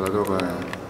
другая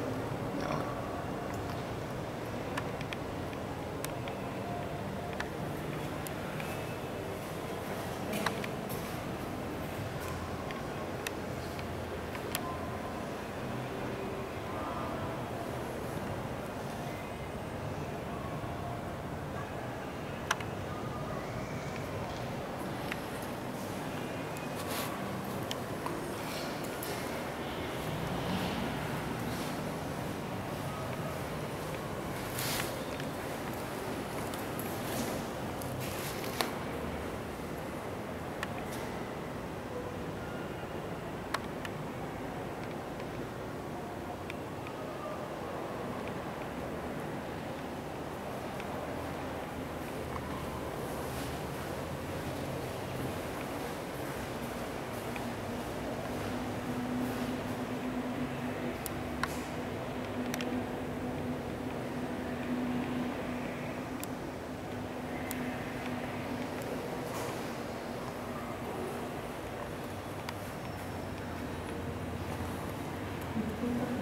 Ahí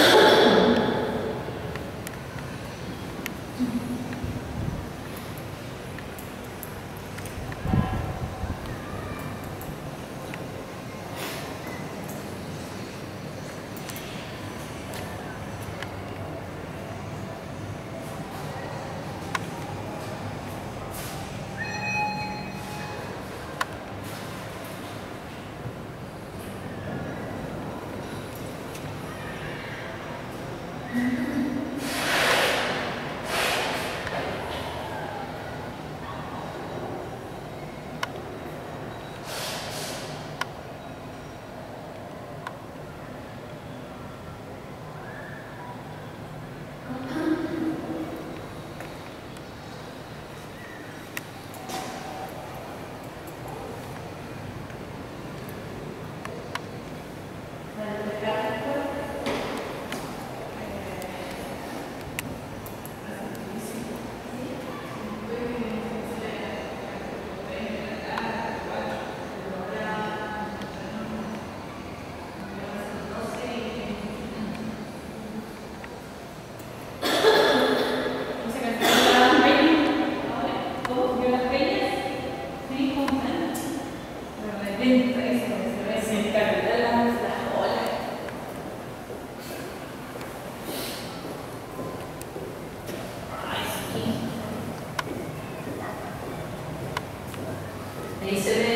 Mm-hmm. Se ve